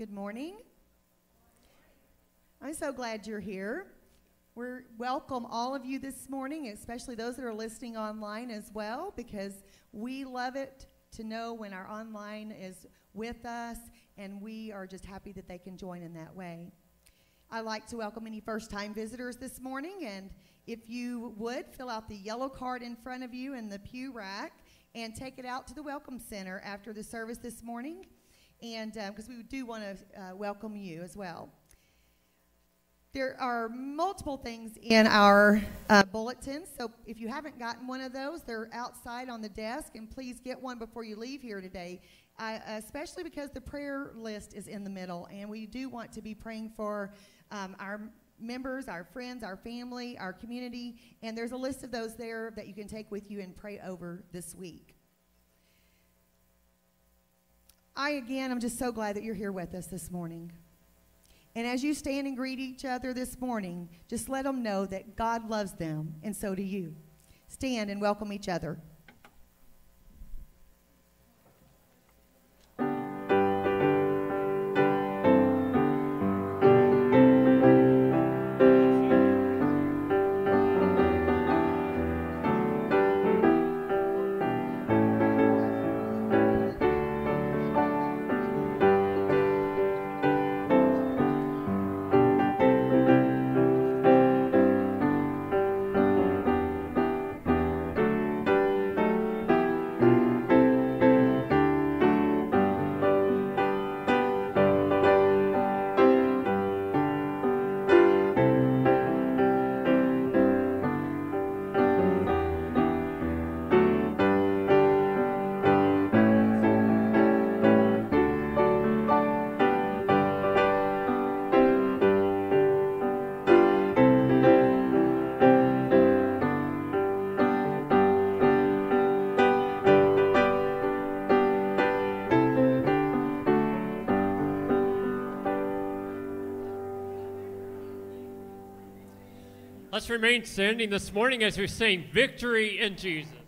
Good morning. I'm so glad you're here. We welcome all of you this morning, especially those that are listening online as well, because we love it to know when our online is with us, and we are just happy that they can join in that way. I'd like to welcome any first time visitors this morning, and if you would, fill out the yellow card in front of you in the pew rack and take it out to the Welcome Center after the service this morning and because uh, we do want to uh, welcome you as well. There are multiple things in our uh, bulletins, so if you haven't gotten one of those, they're outside on the desk, and please get one before you leave here today, especially because the prayer list is in the middle, and we do want to be praying for um, our members, our friends, our family, our community, and there's a list of those there that you can take with you and pray over this week. I, again, I'm just so glad that you're here with us this morning. And as you stand and greet each other this morning, just let them know that God loves them, and so do you. Stand and welcome each other. Remain standing this morning as we sing Victory in Jesus.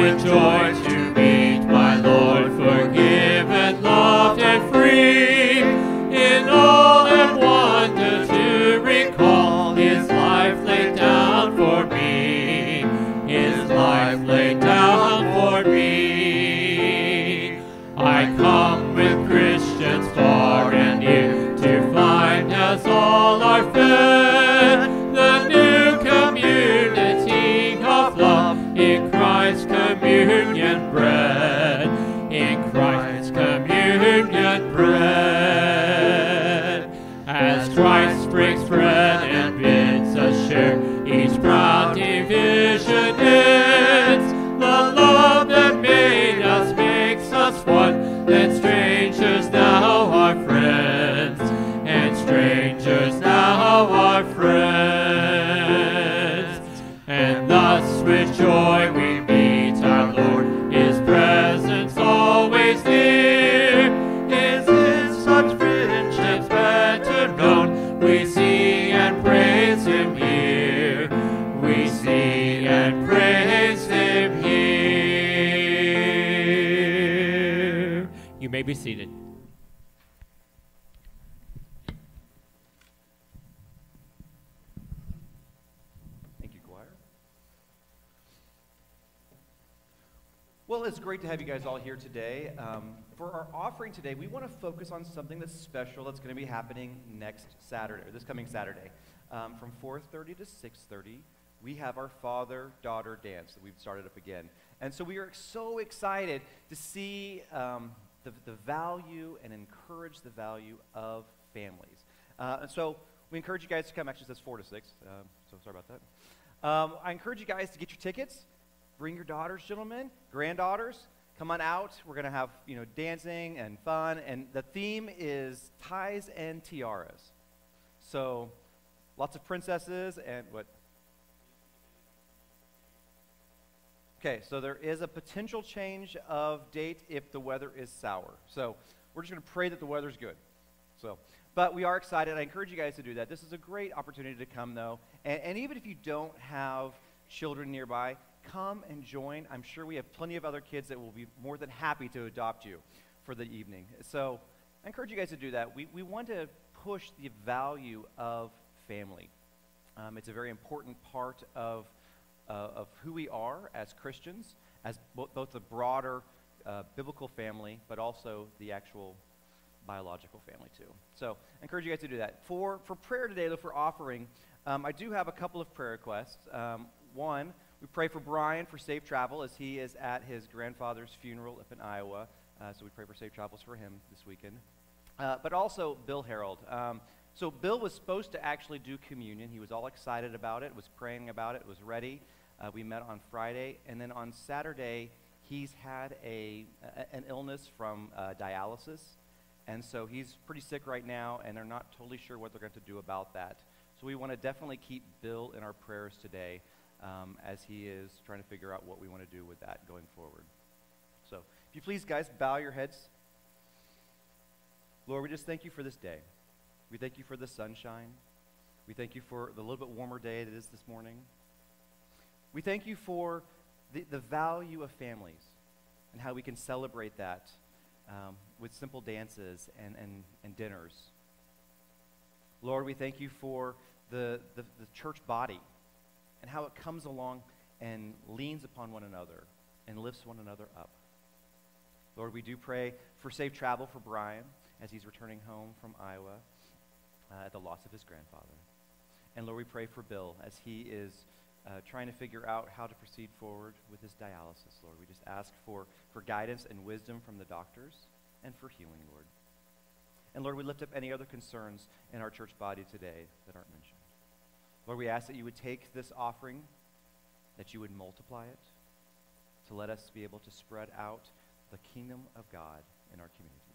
Come may be seated. Thank you, choir. Well, it's great to have you guys all here today. Um, for our offering today, we want to focus on something that's special that's going to be happening next Saturday, or this coming Saturday. Um, from 4.30 to 6.30, we have our father-daughter dance that we've started up again. And so we are so excited to see um, the, the value and encourage the value of families. Uh, and so we encourage you guys to come. Actually, says 4 to 6, um, so sorry about that. Um, I encourage you guys to get your tickets. Bring your daughters, gentlemen, granddaughters. Come on out. We're going to have you know dancing and fun, and the theme is ties and tiaras. So, lots of princesses and what? Okay, so there is a potential change of date if the weather is sour. So we're just going to pray that the weather's good. So, but we are excited. I encourage you guys to do that. This is a great opportunity to come, though. And, and even if you don't have children nearby, come and join. I'm sure we have plenty of other kids that will be more than happy to adopt you for the evening. So I encourage you guys to do that. We, we want to push the value of family. Um, it's a very important part of, uh, of who we are as Christians, as bo- both the broader uh, biblical family, but also the actual biological family too. So I encourage you guys to do that. For, for prayer today, though, for offering, um, I do have a couple of prayer requests. Um, one, we pray for Brian for safe travel as he is at his grandfather's funeral up in Iowa. Uh, so we pray for safe travels for him this weekend. Uh, but also Bill Harold. Um, so Bill was supposed to actually do communion. He was all excited about it, was praying about it, was ready. Uh, we met on Friday, and then on Saturday he's had a, a an illness from uh, dialysis, and so he's pretty sick right now, and they're not totally sure what they're going to do about that. So we want to definitely keep Bill in our prayers today um, as he is trying to figure out what we want to do with that going forward. So if you please, guys, bow your heads. Lord, we just thank you for this day. We thank you for the sunshine. We thank you for the little bit warmer day that is this morning. We thank you for the, the value of families and how we can celebrate that um, with simple dances and, and, and dinners. Lord, we thank you for the, the, the church body and how it comes along and leans upon one another and lifts one another up. Lord, we do pray for safe travel for Brian as he's returning home from Iowa uh, at the loss of his grandfather. And Lord, we pray for Bill as he is uh, trying to figure out how to proceed forward with his dialysis, Lord. We just ask for, for guidance and wisdom from the doctors and for healing, Lord. And Lord, we lift up any other concerns in our church body today that aren't mentioned. Lord, we ask that you would take this offering, that you would multiply it, to let us be able to spread out the kingdom of God in our community.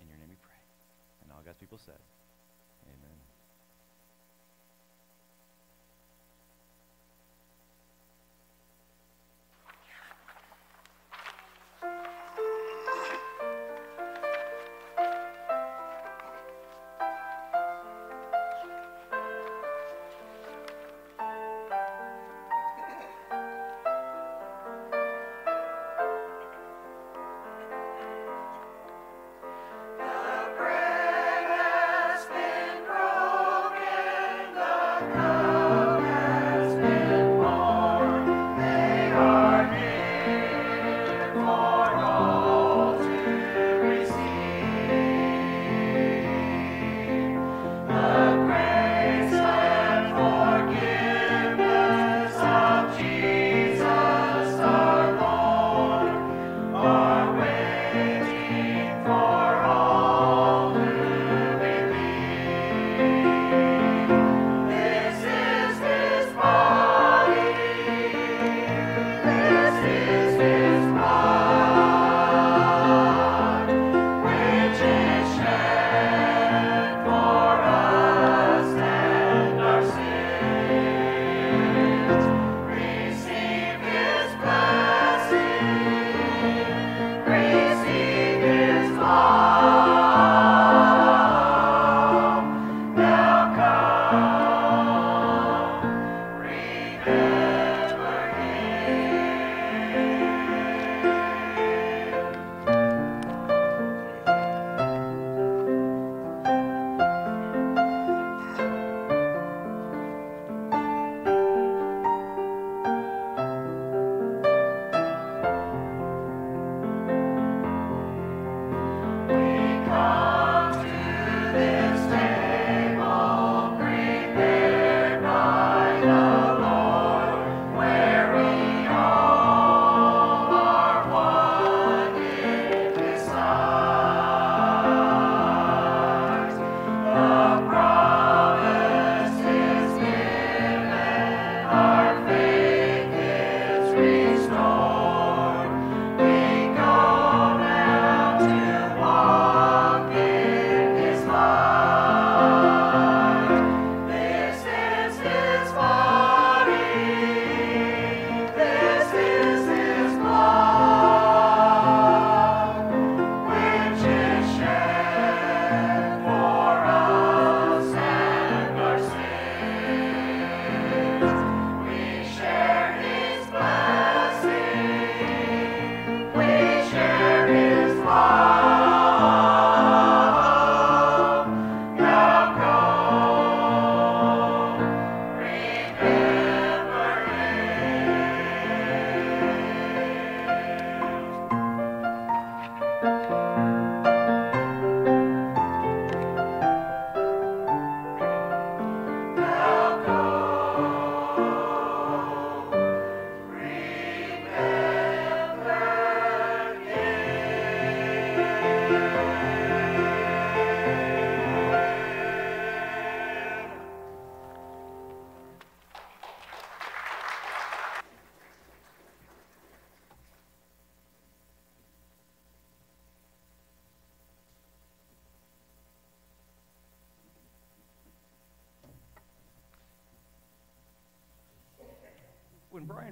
In your name we pray. And all God's people said,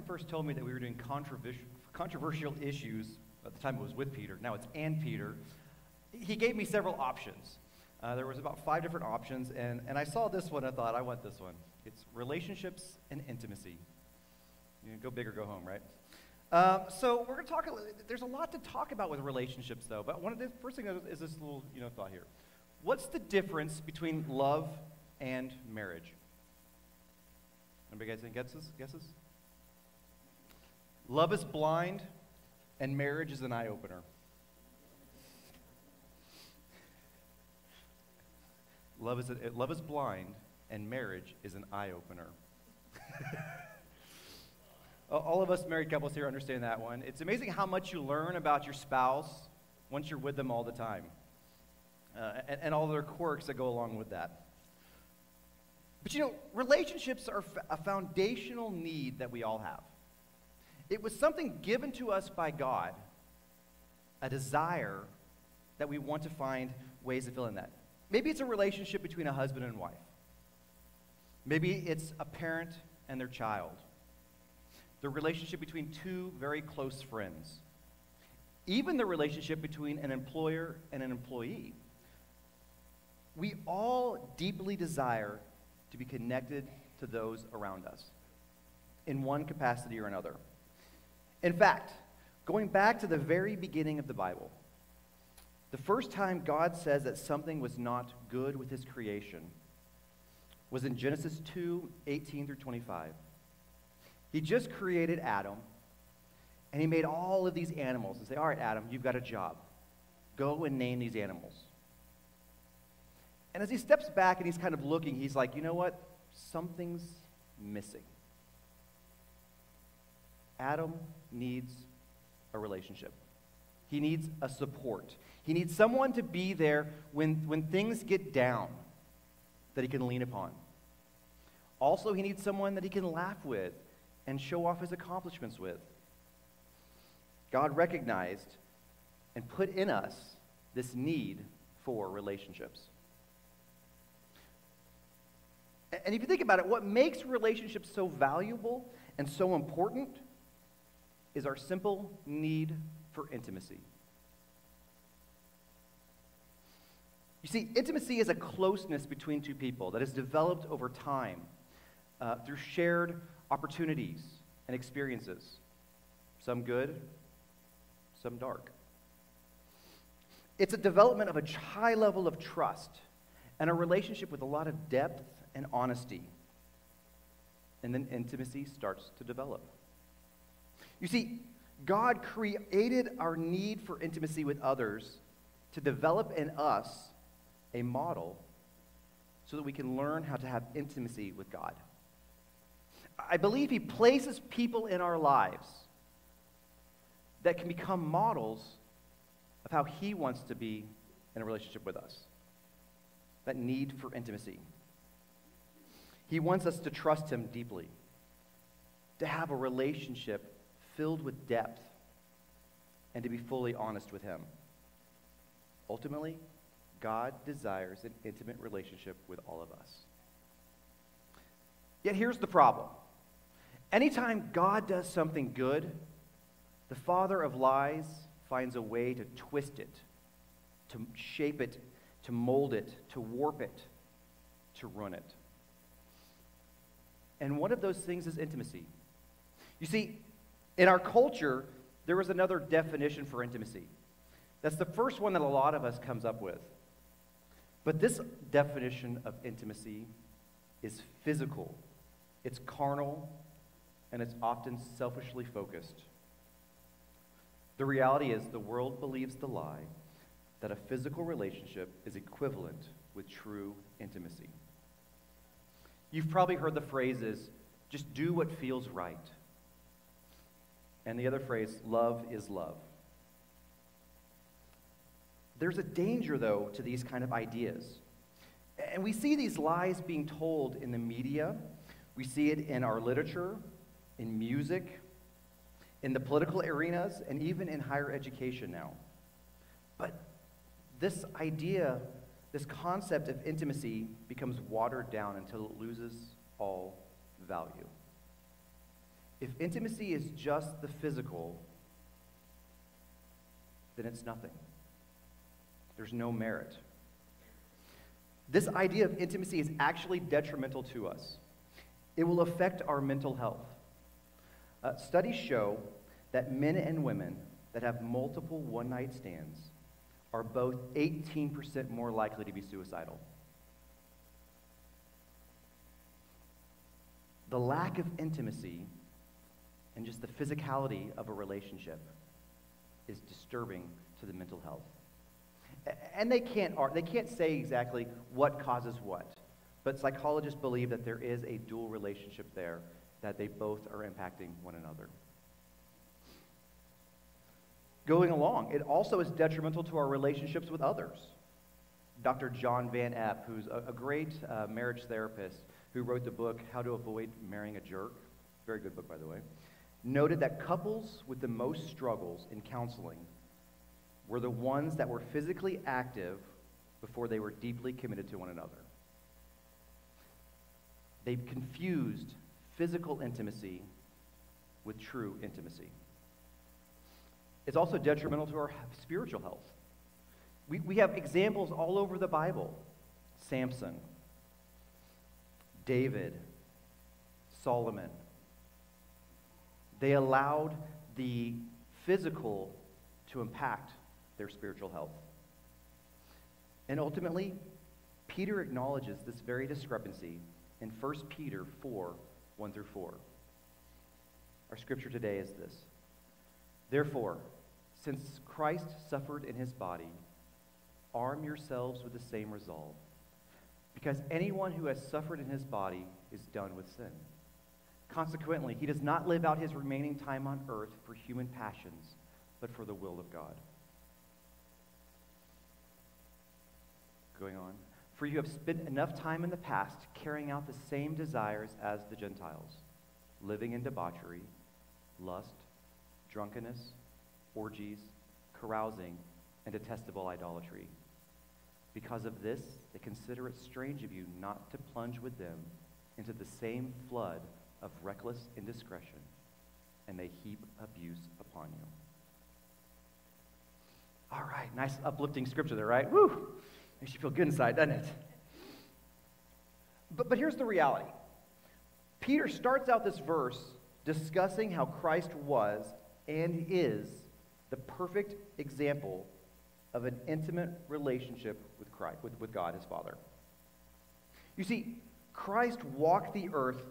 first told me that we were doing controversial, controversial issues, at the time it was with Peter, now it's and Peter, he gave me several options. Uh, there was about five different options, and, and I saw this one. I thought, I want this one. It's relationships and intimacy. You know, go big or go home, right? Um, so we're going to talk. There's a lot to talk about with relationships, though. But one of the first things is this little, you know, thought here. What's the difference between love and marriage? Anybody guys any guesses? Guesses? Love is blind, and marriage is an eye opener. Love is, a, love is blind, and marriage is an eye opener. All of us married couples here understand that one. It's amazing how much you learn about your spouse once you're with them all the time. uh, and, and all their quirks that go along with that. But you know, relationships are a foundational need that we all have. It was something given to us by God, a desire that we want to find ways to fill in that. Maybe it's a relationship between a husband and wife. Maybe it's a parent and their child. The relationship between two very close friends. Even the relationship between an employer and an employee. We all deeply desire to be connected to those around us in one capacity or another. In fact, going back to the very beginning of the Bible, the first time God says that something was not good with his creation was in Genesis 2 18 through 25. He just created Adam, and he made all of these animals and say, All right, Adam, you've got a job. Go and name these animals. And as he steps back and he's kind of looking, he's like, You know what? Something's missing. Adam needs a relationship. He needs a support. He needs someone to be there when, when things get down that he can lean upon. Also, he needs someone that he can laugh with and show off his accomplishments with. God recognized and put in us this need for relationships. And if you think about it, what makes relationships so valuable and so important is our simple need for intimacy. You see, intimacy is a closeness between two people that is developed over time uh, through shared opportunities and experiences, some good, some dark. It's a development of a high level of trust and a relationship with a lot of depth and honesty. And then intimacy starts to develop. You see, God created our need for intimacy with others to develop in us a model so that we can learn how to have intimacy with God. I believe He places people in our lives that can become models of how He wants to be in a relationship with us. That need for intimacy. He wants us to trust Him deeply, to have a relationship filled with depth, and to be fully honest with Him. Ultimately, God desires an intimate relationship with all of us. Yet here's the problem anytime God does something good, the father of lies finds a way to twist it, to shape it, to mold it, to warp it, to run it. And one of those things is intimacy. You see, in our culture, there was another definition for intimacy. That's the first one that a lot of us comes up with. But this definition of intimacy is physical, it's carnal, and it's often selfishly focused. The reality is, the world believes the lie that a physical relationship is equivalent with true intimacy. You've probably heard the phrases, just do what feels right. And the other phrase, love is love. There's a danger, though, to these kind of ideas. And we see these lies being told in the media. We see it in our literature, in music, in the political arenas, and even in higher education now. But this idea, this concept of intimacy becomes watered down until it loses all value. If intimacy is just the physical, then it's nothing. There's no merit. This idea of intimacy is actually detrimental to us. It will affect our mental health. Uh, studies show that men and women that have multiple one night stands are both 18% more likely to be suicidal. The lack of intimacy and just the physicality of a relationship is disturbing to the mental health. And they can't, they can't say exactly what causes what. But psychologists believe that there is a dual relationship there, that they both are impacting one another. Going along, it also is detrimental to our relationships with others. Dr. John Van Epp, who's a, a great uh, marriage therapist who wrote the book How to Avoid Marrying a Jerk, very good book, by the way, noted mm-hmm. that couples with the most struggles in counseling were the ones that were physically active before they were deeply committed to one another. They confused physical intimacy with true intimacy. It's also detrimental to our spiritual health. We, we have examples all over the Bible Samson, David, Solomon. They allowed the physical to impact their spiritual health. And ultimately, Peter acknowledges this very discrepancy in 1 Peter 4 1 through 4. Our scripture today is this Therefore, since Christ suffered in his body, arm yourselves with the same resolve. Because anyone who has suffered in his body is done with sin. Consequently, he does not live out his remaining time on earth for human passions, but for the will of God. Going on. For you have spent enough time in the past carrying out the same desires as the Gentiles, living in debauchery, lust, drunkenness, orgies, carousing, and detestable idolatry. Because of this, they consider it strange of you not to plunge with them into the same flood of reckless indiscretion, and they heap abuse upon you. All right, nice uplifting scripture there, right? Woo! Makes you feel good inside, doesn't it? But, but here's the reality Peter starts out this verse discussing how Christ was and is the perfect example of an intimate relationship with Christ, with, with God, his Father. You see, Christ walked the earth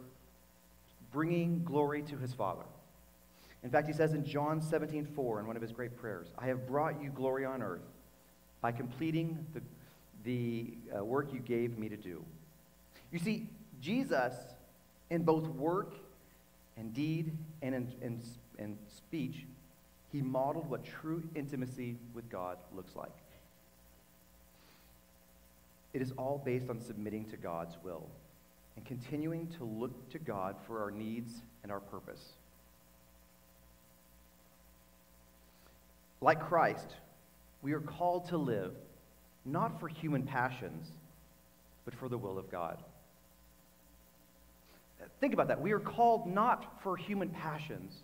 bringing glory to his Father. In fact, he says in John 17, 4, in one of his great prayers, I have brought you glory on earth by completing the, the uh, work you gave me to do. You see, Jesus, in both work and deed and in, in, in speech, he modeled what true intimacy with God looks like. It is all based on submitting to God's will and continuing to look to God for our needs and our purpose. Like Christ, we are called to live not for human passions, but for the will of God. Think about that. We are called not for human passions,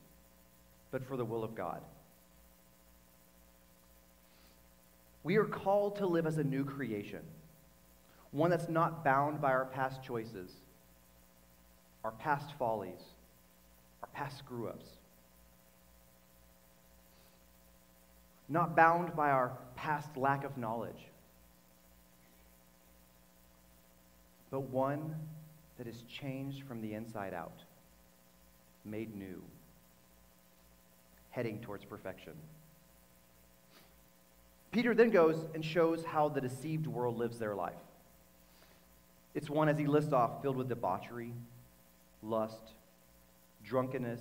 but for the will of God. We are called to live as a new creation, one that's not bound by our past choices, our past follies, our past screw ups. Not bound by our past lack of knowledge, but one that is changed from the inside out, made new, heading towards perfection. Peter then goes and shows how the deceived world lives their life. It's one, as he lists off, filled with debauchery, lust, drunkenness,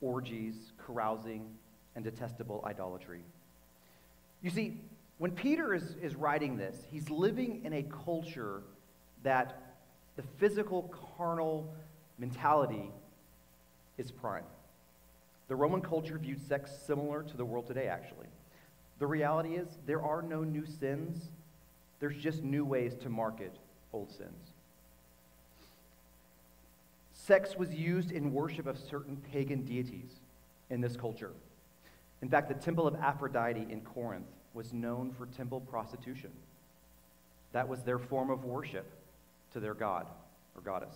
orgies, carousing, and detestable idolatry. You see, when Peter is, is writing this, he's living in a culture that the physical, carnal mentality is prime. The Roman culture viewed sex similar to the world today, actually. The reality is, there are no new sins, there's just new ways to market old sins. Sex was used in worship of certain pagan deities in this culture. In fact, the temple of Aphrodite in Corinth was known for temple prostitution. That was their form of worship to their god or goddess.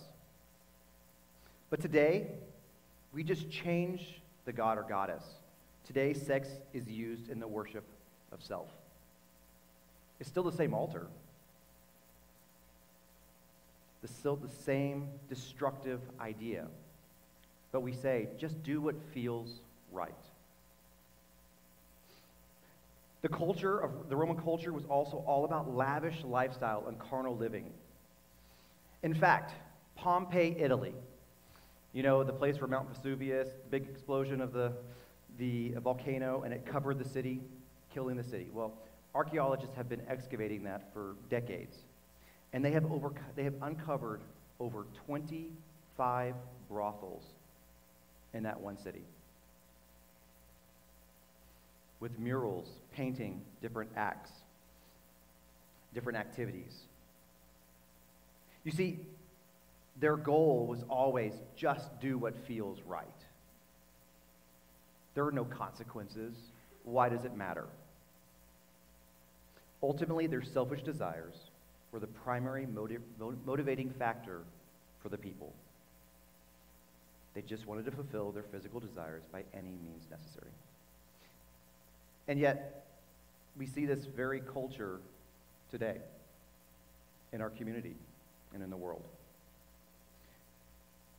But today, we just change the god or goddess. Today, sex is used in the worship of self. It's still the same altar. Still the same destructive idea. But we say, just do what feels right. The culture of the Roman culture was also all about lavish lifestyle and carnal living. In fact, Pompeii, Italy, you know, the place where Mount Vesuvius, big explosion of the, the volcano, and it covered the city, killing the city. Well, archaeologists have been excavating that for decades. And they have, over, they have uncovered over 25 brothels in that one city with murals painting different acts, different activities. You see, their goal was always just do what feels right. There are no consequences. Why does it matter? Ultimately, their selfish desires were the primary motiv- motivating factor for the people. They just wanted to fulfill their physical desires by any means necessary. And yet, we see this very culture today in our community and in the world.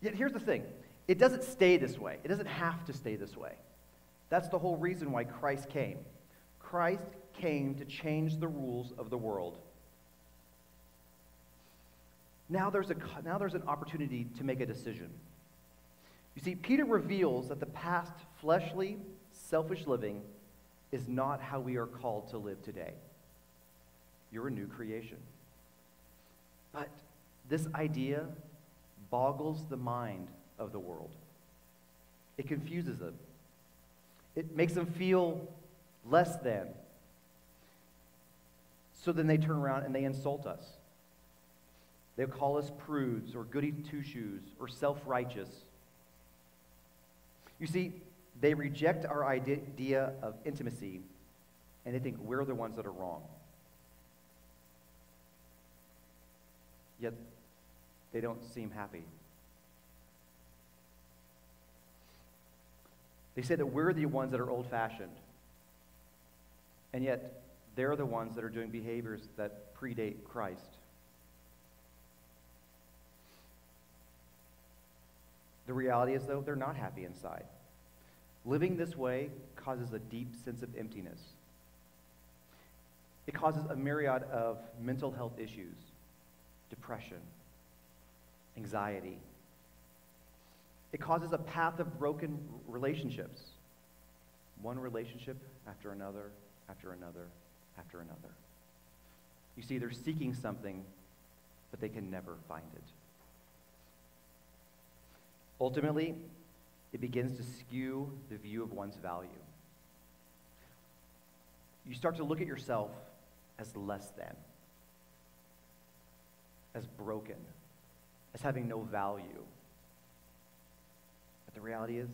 Yet, here's the thing it doesn't stay this way, it doesn't have to stay this way. That's the whole reason why Christ came. Christ came to change the rules of the world. Now there's, a, now there's an opportunity to make a decision. You see, Peter reveals that the past fleshly, selfish living is not how we are called to live today. You're a new creation. But this idea boggles the mind of the world. It confuses them. It makes them feel less than. So then they turn around and they insult us. They'll call us prudes or goody two shoes or self righteous. You see, they reject our idea of intimacy and they think we're the ones that are wrong. Yet they don't seem happy. They say that we're the ones that are old fashioned. And yet they're the ones that are doing behaviors that predate Christ. The reality is, though, they're not happy inside. Living this way causes a deep sense of emptiness. It causes a myriad of mental health issues depression, anxiety. It causes a path of broken relationships. One relationship after another, after another, after another. You see, they're seeking something, but they can never find it. Ultimately, it begins to skew the view of one's value. You start to look at yourself as less than, as broken, as having no value. But the reality is,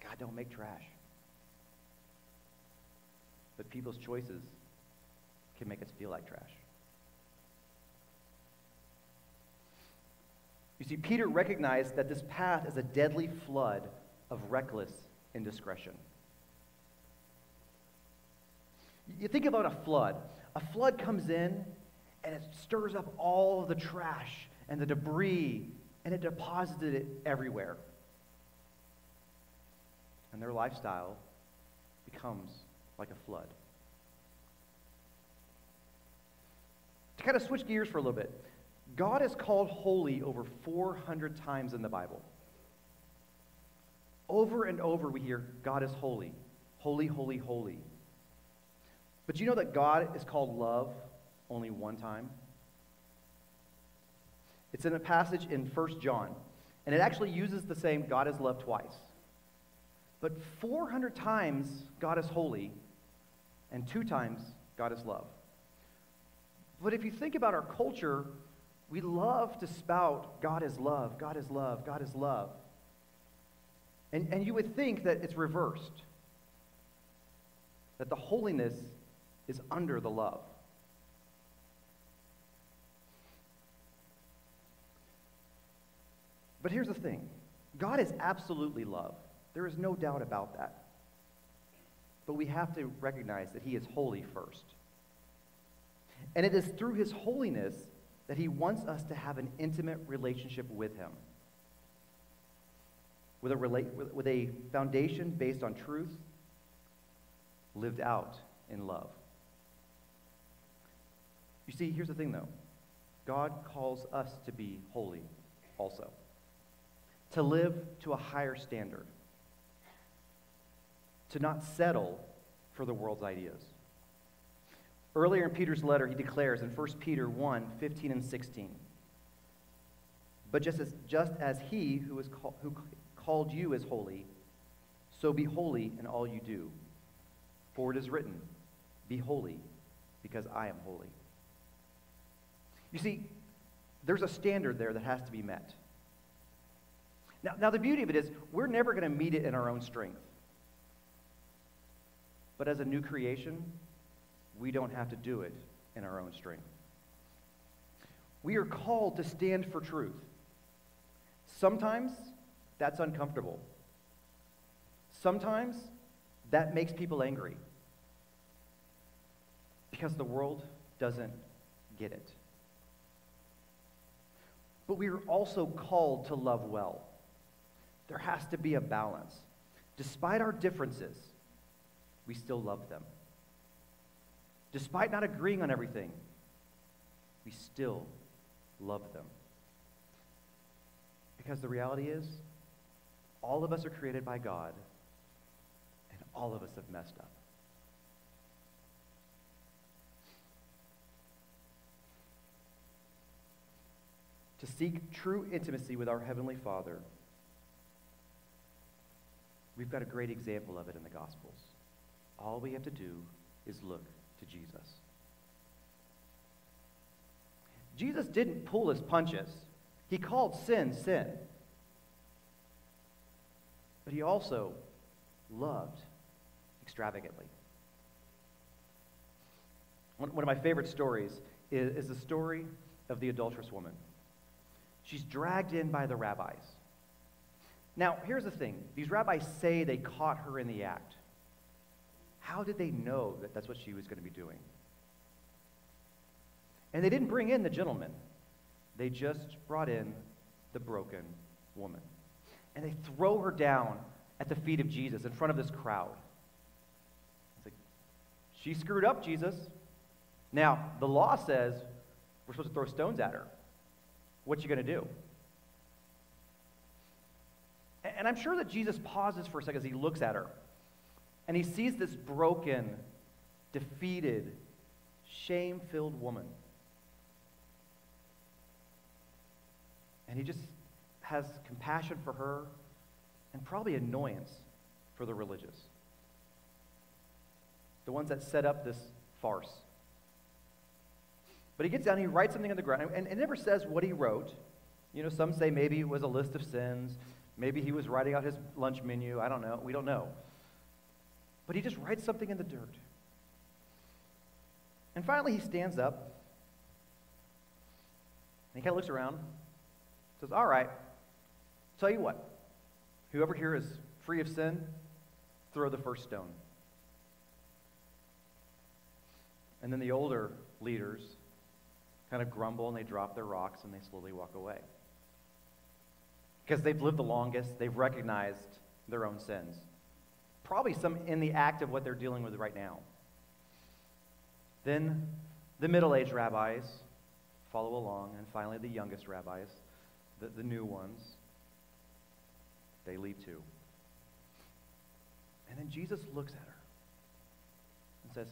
God don't make trash. But people's choices can make us feel like trash. You see, Peter recognized that this path is a deadly flood of reckless indiscretion. You think about a flood. A flood comes in and it stirs up all of the trash and the debris and it deposits it everywhere. And their lifestyle becomes like a flood. To kind of switch gears for a little bit, God is called holy over 400 times in the Bible. Over and over, we hear God is holy, holy, holy, holy. But you know that God is called love only one time? It's in a passage in 1 John, and it actually uses the same God is love twice. But 400 times God is holy, and two times God is love. But if you think about our culture, we love to spout, God is love, God is love, God is love. And, and you would think that it's reversed, that the holiness is under the love. But here's the thing God is absolutely love. There is no doubt about that. But we have to recognize that He is holy first. And it is through His holiness that He wants us to have an intimate relationship with Him. With a, rela- with a foundation based on truth, lived out in love. You see, here's the thing though God calls us to be holy also, to live to a higher standard, to not settle for the world's ideas. Earlier in Peter's letter, he declares in 1 Peter 1 15 and 16. But just as, just as he who, is call, who called you is holy, so be holy in all you do. For it is written, Be holy, because I am holy. You see, there's a standard there that has to be met. Now, now the beauty of it is, we're never going to meet it in our own strength. But as a new creation, we don't have to do it in our own strength. We are called to stand for truth. Sometimes that's uncomfortable. Sometimes that makes people angry because the world doesn't get it. But we are also called to love well. There has to be a balance. Despite our differences, we still love them. Despite not agreeing on everything, we still love them. Because the reality is, all of us are created by God, and all of us have messed up. To seek true intimacy with our Heavenly Father, we've got a great example of it in the Gospels. All we have to do is look to Jesus. Jesus didn't pull his punches. He called sin sin. But he also loved extravagantly. One, of my favorite stories is the story of the adulterous woman. She's dragged in by the rabbis. Now, here's the thing these rabbis say they caught her in the act. How did they know that that's what she was going to be doing? And they didn't bring in the gentleman, they just brought in the broken woman. And they throw her down at the feet of Jesus in front of this crowd. It's like, she screwed up, Jesus. Now, the law says we're supposed to throw stones at her. What you going to do? And I'm sure that Jesus pauses for a second as he looks at her. And he sees this broken, defeated, shame filled woman. And he just has compassion for her and probably annoyance for the religious. The ones that set up this farce. But he gets down, he writes something on the ground, and it never says what he wrote. You know, some say maybe it was a list of sins. Maybe he was writing out his lunch menu. I don't know. We don't know. But he just writes something in the dirt. And finally, he stands up. And he kind of looks around. Says, All right, tell you what. Whoever here is free of sin, throw the first stone. And then the older leaders kind of grumble and they drop their rocks and they slowly walk away. Because they've lived the longest, they've recognized their own sins probably some in the act of what they're dealing with right now. Then the middle aged rabbis follow along, and finally the youngest rabbis, the, the new ones, they leave too. And then Jesus looks at her and says,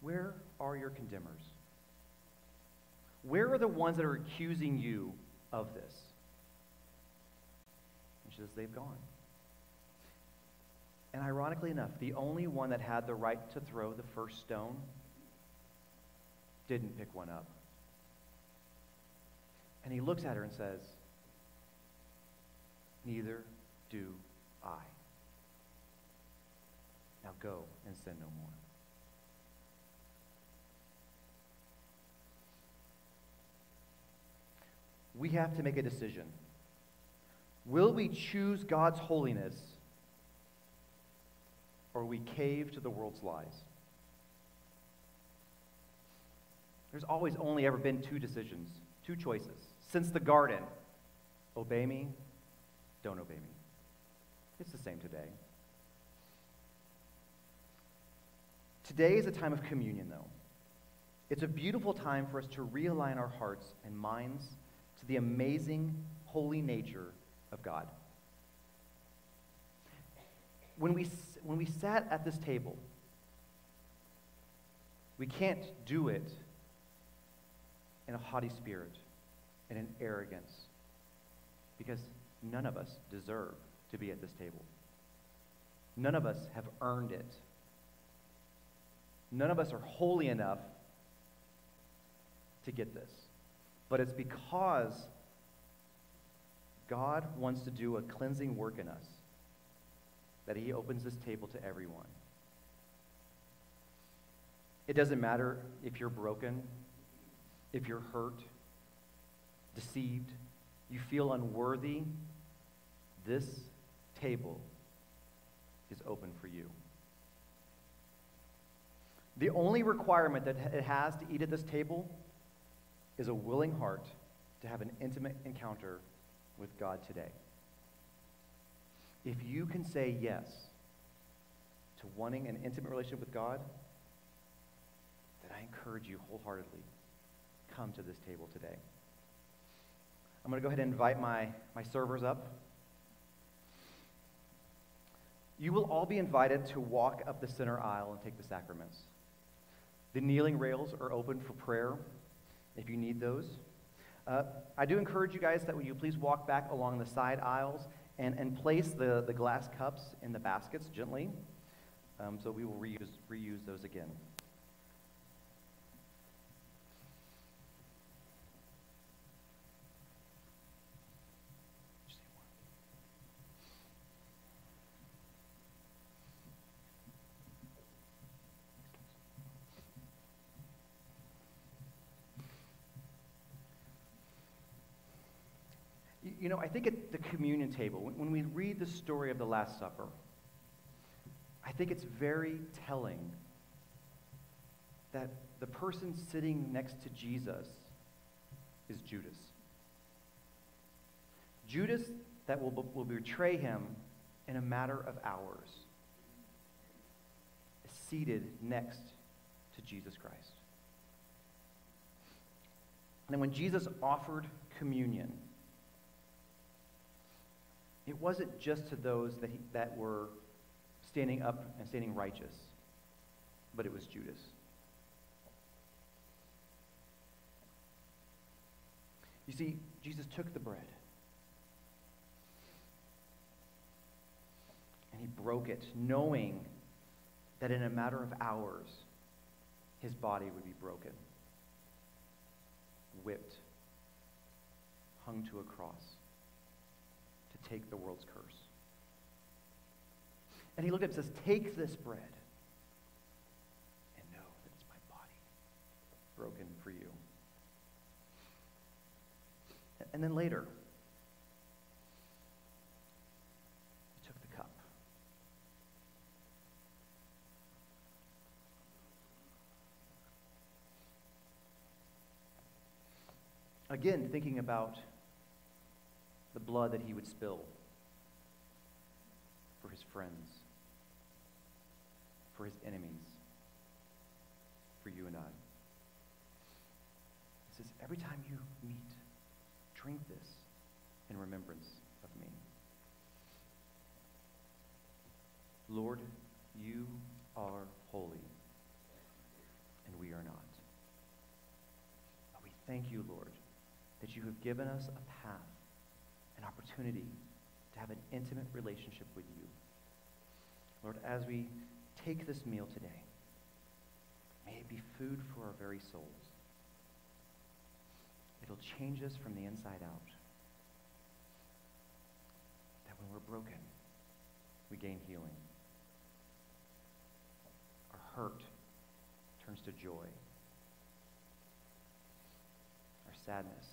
Where are your condemners? Where are the ones that are accusing you of this? And she says, They've gone. And ironically enough, the only one that had the right to throw the first stone didn't pick one up. And he looks at her and says, Neither do I. Now go and sin no more. We have to make a decision. Will we choose God's holiness? Or we cave to the world's lies. There's always only ever been two decisions, two choices. Since the garden, obey me, don't obey me. It's the same today. Today is a time of communion, though. It's a beautiful time for us to realign our hearts and minds to the amazing, holy nature of God. When we when we sat at this table, We can't do it in a haughty spirit, in an arrogance, because none of us deserve to be at this table. None of us have earned it. None of us are holy enough to get this. But it's because God wants to do a cleansing work in us that he opens this table to everyone. It doesn't matter if you're broken, if you're hurt, deceived, you feel unworthy, this table is open for you. The only requirement that it has to eat at this table is a willing heart to have an intimate encounter with God today. If you can say yes to wanting an intimate relationship with God, then I encourage you wholeheartedly come to this table today. I'm going to go ahead and invite my, my servers up. You will all be invited to walk up the center aisle and take the sacraments. The kneeling rails are open for prayer if you need those. Uh, I do encourage you guys that you please walk back along the side aisles and, and place the, the glass cups in the baskets gently. Um, so we will reuse, reuse those again. You know, I think at the communion table, when, we read the story of the Last Supper, I think it's very telling that the person sitting next to Jesus is Judas. Judas that will, will betray him in a matter of hours is seated next to Jesus Christ. And when Jesus offered communion, it wasn't just to those that, he, that were standing up and standing righteous, but it was Judas. You see, Jesus took the bread and he broke it, knowing that in a matter of hours, his body would be broken, whipped, hung to a cross take the world's curse. And he looked up and says, Take this bread and know that it's my body broken for you. And then later, he took the cup. Again, thinking about the blood that he would spill for his friends, for his enemies, for you and I. He says, Every time you meet, drink this in remembrance of me. Lord, you are holy, and we are not. But we thank you, Lord, that you have given us a opportunity to have an intimate relationship with you. Lord, as we take this meal today, may it be food for our very souls. It'll change us from the inside out. That when we're broken, we gain healing. Our hurt turns to joy. Our sadness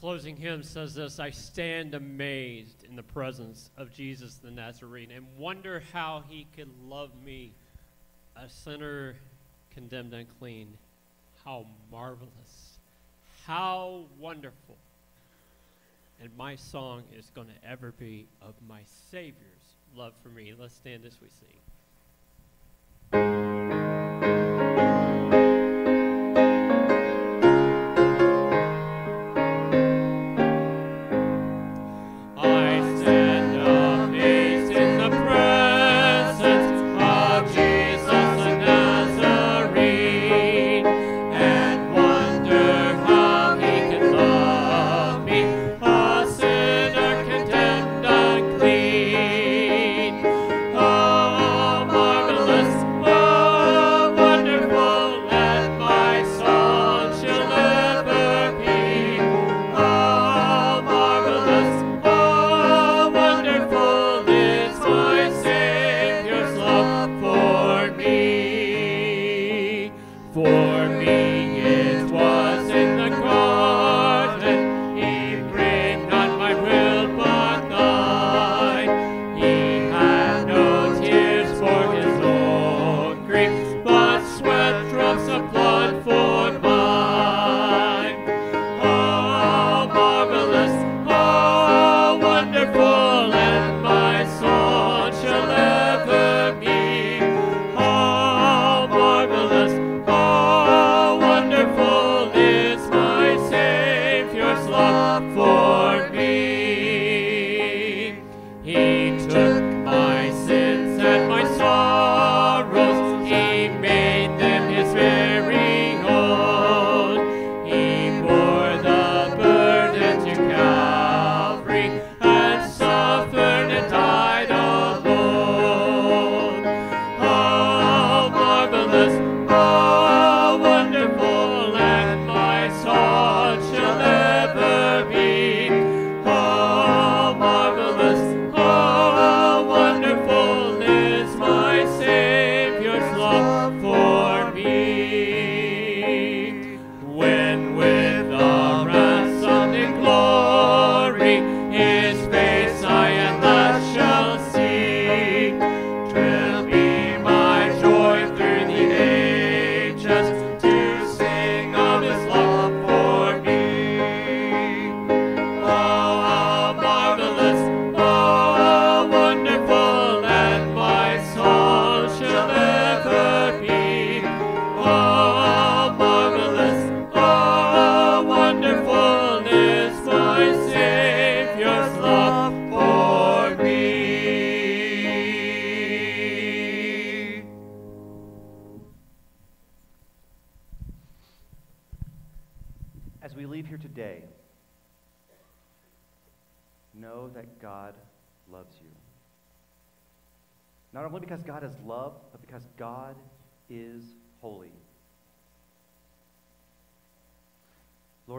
closing hymn says this I stand amazed in the presence of Jesus the Nazarene and wonder how he could love me, a sinner condemned unclean. How marvelous, how wonderful. And my song is going to ever be of my Savior's love for me. Let's stand as we sing.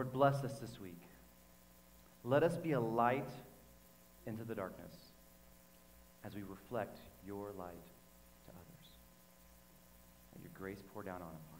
Bless us this week. Let us be a light into the darkness as we reflect your light to others. Let your grace pour down on us.